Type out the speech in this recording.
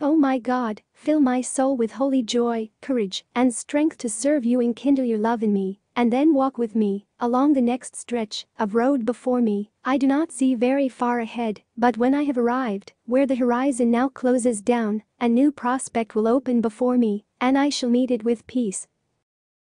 Oh my God, fill my soul with holy joy, courage, and strength to serve you and kindle your love in me, and then walk with me along the next stretch of road before me. I do not see very far ahead, but when I have arrived, where the horizon now closes down, a new prospect will open before me, and I shall meet it with peace,